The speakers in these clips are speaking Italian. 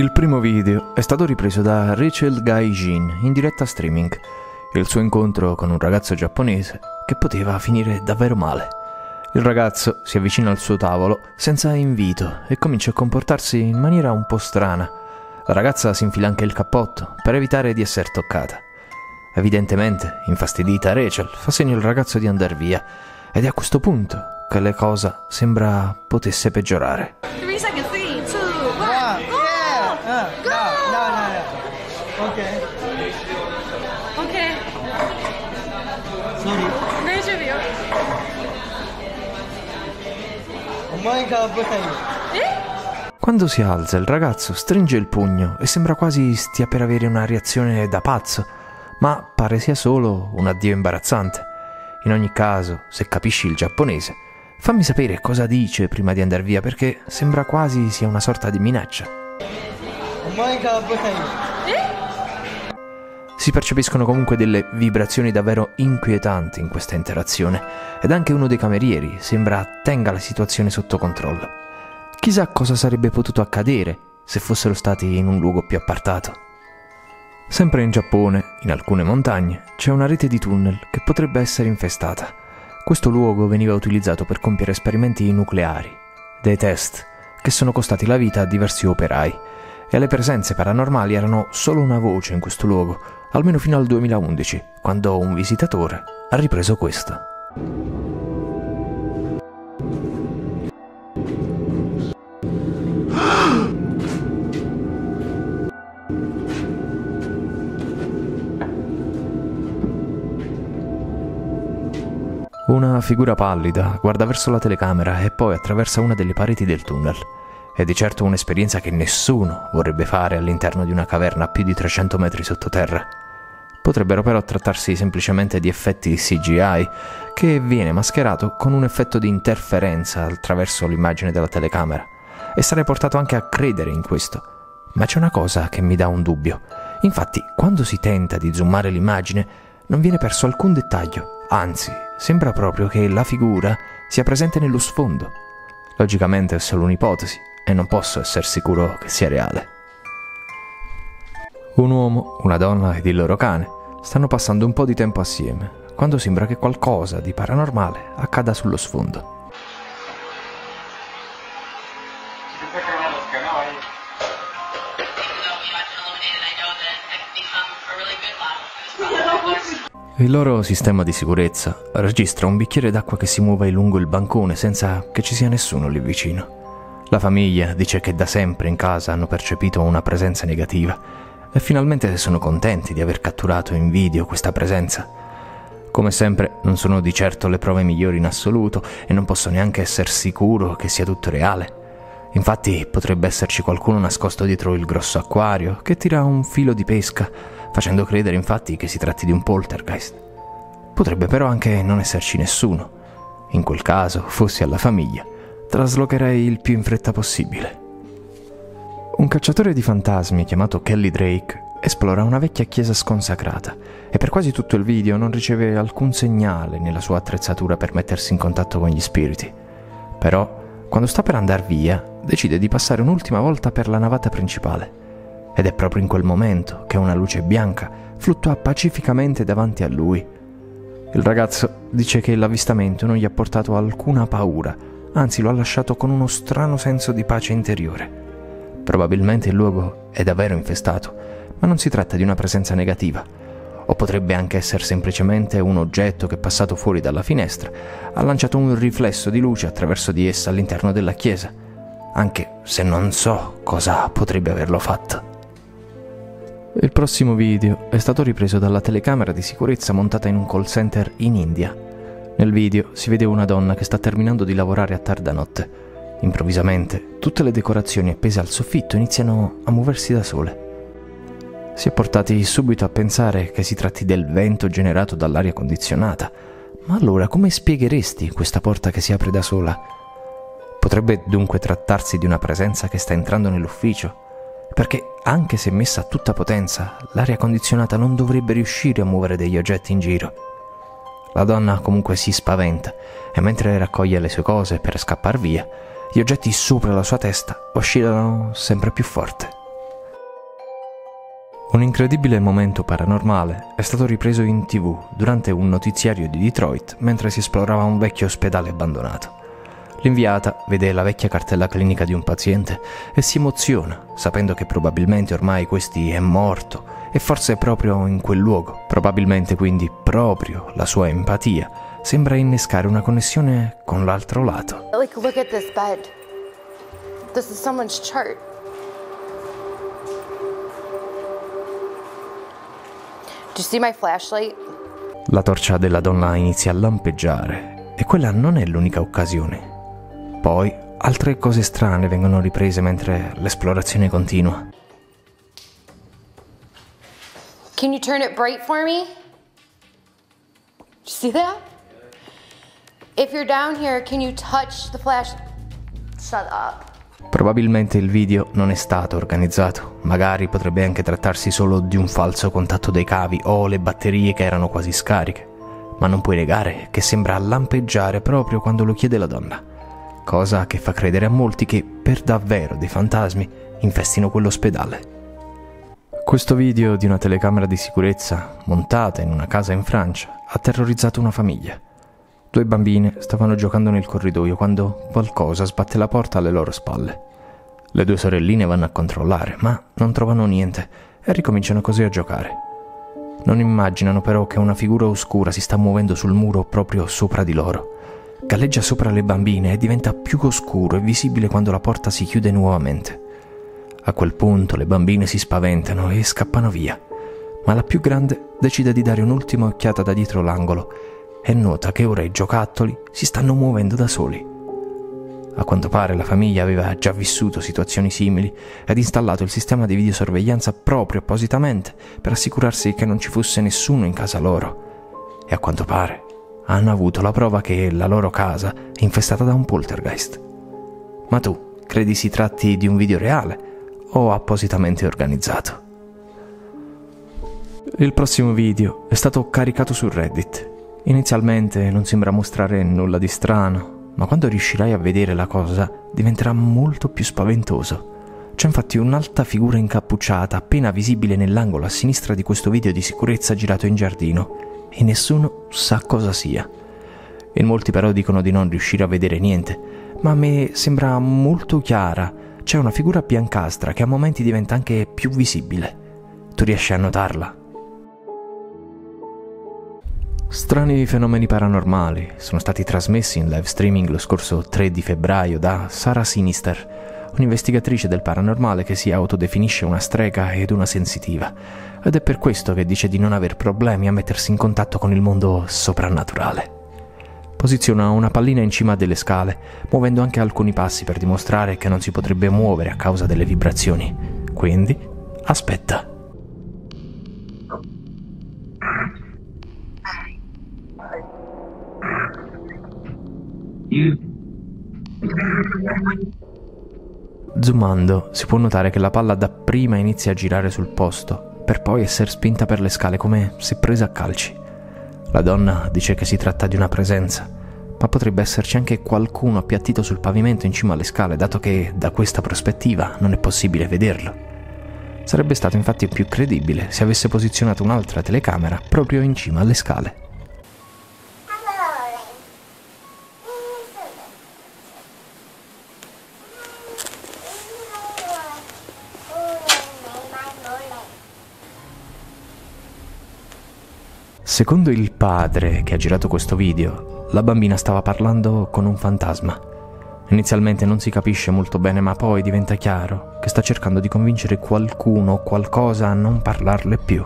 Il primo video è stato ripreso da Rachel Gaijin in diretta streaming. Il suo incontro con un ragazzo giapponese che poteva finire davvero male. Il ragazzo si avvicina al suo tavolo senza invito e comincia a comportarsi in maniera un po' strana. La ragazza si infila anche il cappotto per evitare di essere toccata. Evidentemente, infastidita, Rachel fa segno al ragazzo di andare via ed è a questo punto che le cosa sembra potesse peggiorare. Three seconds. my god. Eh? Quando si alza, il ragazzo stringe il pugno e sembra quasi stia per avere una reazione da pazzo, ma pare sia solo un addio imbarazzante. In ogni caso, se capisci il giapponese, fammi sapere cosa dice prima di andare via perché sembra quasi sia una sorta di minaccia. Oh my god, si percepiscono comunque delle vibrazioni davvero inquietanti in questa interazione ed anche uno dei camerieri sembra tenga la situazione sotto controllo. Chissà cosa sarebbe potuto accadere se fossero stati in un luogo più appartato. Sempre in Giappone, in alcune montagne, c'è una rete di tunnel che potrebbe essere infestata. Questo luogo veniva utilizzato per compiere esperimenti nucleari, dei test che sono costati la vita a diversi operai e le presenze paranormali erano solo una voce in questo luogo, almeno fino al 2011, quando un visitatore ha ripreso questo. Una figura pallida guarda verso la telecamera e poi attraversa una delle pareti del tunnel. È di certo un'esperienza che nessuno vorrebbe fare all'interno di una caverna a più di 300 metri sottoterra. Potrebbero però trattarsi semplicemente di effetti CGI che viene mascherato con un effetto di interferenza attraverso l'immagine della telecamera. E sarei portato anche a credere in questo. Ma c'è una cosa che mi dà un dubbio. Infatti, quando si tenta di zoomare l'immagine, non viene perso alcun dettaglio. Anzi, sembra proprio che la figura sia presente nello sfondo. Logicamente è solo un'ipotesi e non posso essere sicuro che sia reale. Un uomo, una donna ed il loro cane stanno passando un po' di tempo assieme, quando sembra che qualcosa di paranormale accada sullo sfondo. Il loro sistema di sicurezza registra un bicchiere d'acqua che si muove lungo il bancone senza che ci sia nessuno lì vicino. La famiglia dice che da sempre in casa hanno percepito una presenza negativa e finalmente sono contenti di aver catturato in video questa presenza. Come sempre non sono di certo le prove migliori in assoluto e non posso neanche essere sicuro che sia tutto reale. Infatti potrebbe esserci qualcuno nascosto dietro il grosso acquario che tira un filo di pesca, facendo credere infatti che si tratti di un poltergeist. Potrebbe però anche non esserci nessuno. In quel caso, fossi alla famiglia, traslocherei il più in fretta possibile. Un cacciatore di fantasmi chiamato Kelly Drake esplora una vecchia chiesa sconsacrata e per quasi tutto il video non riceve alcun segnale nella sua attrezzatura per mettersi in contatto con gli spiriti. Però, quando sta per andar via, decide di passare un'ultima volta per la navata principale. Ed è proprio in quel momento che una luce bianca fluttua pacificamente davanti a lui. Il ragazzo dice che l'avvistamento non gli ha portato alcuna paura, anzi lo ha lasciato con uno strano senso di pace interiore. Probabilmente il luogo è davvero infestato, ma non si tratta di una presenza negativa. O potrebbe anche essere semplicemente un oggetto che passato fuori dalla finestra ha lanciato un riflesso di luce attraverso di essa all'interno della chiesa, anche se non so cosa potrebbe averlo fatto. Il prossimo video è stato ripreso dalla telecamera di sicurezza montata in un call center in India. Nel video si vede una donna che sta terminando di lavorare a tarda notte. Improvvisamente tutte le decorazioni appese al soffitto iniziano a muoversi da sole. Si è portati subito a pensare che si tratti del vento generato dall'aria condizionata. Ma allora come spiegheresti questa porta che si apre da sola? Potrebbe dunque trattarsi di una presenza che sta entrando nell'ufficio? Perché anche se messa a tutta potenza, l'aria condizionata non dovrebbe riuscire a muovere degli oggetti in giro. La donna comunque si spaventa e mentre raccoglie le sue cose per scappar via, gli oggetti sopra la sua testa oscillano sempre più forte. Un incredibile momento paranormale è stato ripreso in tv durante un notiziario di Detroit mentre si esplorava un vecchio ospedale abbandonato. L'inviata vede la vecchia cartella clinica di un paziente e si emoziona, sapendo che probabilmente ormai questi è morto e forse è proprio in quel luogo. Probabilmente quindi proprio la sua empatia sembra innescare una connessione con l'altro lato. Like, look at this bed. This is someone's chart. Do you see my flashlight? La torcia della donna inizia a lampeggiare e quella non è l'unica occasione. Poi altre cose strane vengono riprese mentre l'esplorazione continua. Can you turn it bright for me? See that? If you're down here, can you touch the flash? Shut up. Probabilmente il video non è stato organizzato, magari potrebbe anche trattarsi solo di un falso contatto dei cavi o le batterie che erano quasi scariche, ma non puoi negare che sembra lampeggiare proprio quando lo chiede la donna, cosa che fa credere a molti che per davvero dei fantasmi infestino quell'ospedale. Questo video di una telecamera di sicurezza montata in una casa in Francia ha terrorizzato una famiglia. Due bambine stavano giocando nel corridoio quando qualcosa sbatte la porta alle loro spalle. Le due sorelline vanno a controllare, ma non trovano niente e ricominciano così a giocare. Non immaginano però che una figura oscura si sta muovendo sul muro proprio sopra di loro. Galleggia sopra le bambine e diventa più oscuro e visibile quando la porta si chiude nuovamente. A quel punto le bambine si spaventano e scappano via, ma la più grande decide di dare un'ultima occhiata da dietro l'angolo e nota che ora i giocattoli si stanno muovendo da soli. A quanto pare la famiglia aveva già vissuto situazioni simili ed installato il sistema di videosorveglianza proprio appositamente per assicurarsi che non ci fosse nessuno in casa loro. E a quanto pare hanno avuto la prova che la loro casa è infestata da un poltergeist. Ma tu credi si tratti di un video reale o appositamente organizzato? Il prossimo video è stato caricato su Reddit Inizialmente non sembra mostrare nulla di strano, ma quando riuscirai a vedere la cosa diventerà molto più spaventoso. C'è infatti un'alta figura incappucciata appena visibile nell'angolo a sinistra di questo video di sicurezza girato in giardino e nessuno sa cosa sia. In molti però dicono di non riuscire a vedere niente, ma a me sembra molto chiara. C'è una figura biancastra che a momenti diventa anche più visibile. Tu riesci a notarla? Strani fenomeni paranormali sono stati trasmessi in live streaming lo scorso 3 di febbraio da Sara Sinister, un'investigatrice del paranormale che si autodefinisce una strega ed una sensitiva, ed è per questo che dice di non aver problemi a mettersi in contatto con il mondo soprannaturale. Posiziona una pallina in cima delle scale, muovendo anche alcuni passi per dimostrare che non si potrebbe muovere a causa delle vibrazioni. Quindi, aspetta. Zoomando si può notare che la palla dapprima inizia a girare sul posto, per poi essere spinta per le scale come se presa a calci. La donna dice che si tratta di una presenza, ma potrebbe esserci anche qualcuno appiattito sul pavimento in cima alle scale, dato che da questa prospettiva non è possibile vederlo. Sarebbe stato infatti più credibile se avesse posizionato un'altra telecamera proprio in cima alle scale. Secondo il padre che ha girato questo video, la bambina stava parlando con un fantasma. Inizialmente non si capisce molto bene, ma poi diventa chiaro che sta cercando di convincere qualcuno o qualcosa a non parlarle più.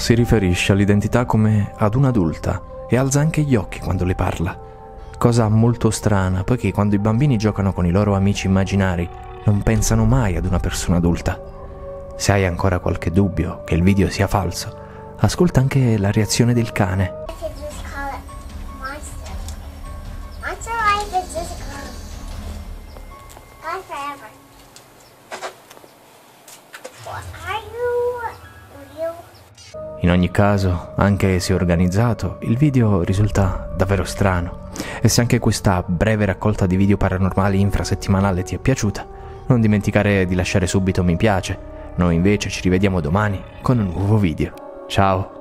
Si riferisce all'identità come ad un'adulta e alza anche gli occhi quando le parla. Cosa molto strana, poiché quando i bambini giocano con i loro amici immaginari non pensano mai ad una persona adulta. Se hai ancora qualche dubbio che il video sia falso, ascolta anche la reazione del cane. In ogni caso, anche se organizzato, il video risulta davvero strano. E se anche questa breve raccolta di video paranormali infrasettimanale ti è piaciuta, non dimenticare di lasciare subito mi piace. Noi invece ci rivediamo domani con un nuovo video. Ciao!